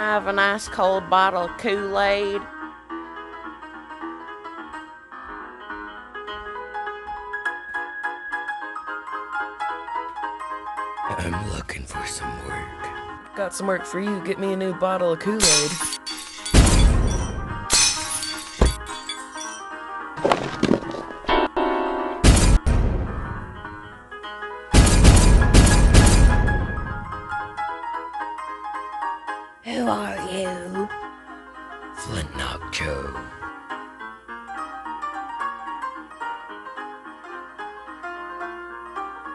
have an ice cold bottle of Kool Aid? I'm looking for some work. Got some work for you. Get me a new bottle of Kool Aid. Who are you? Flint Knock Joe.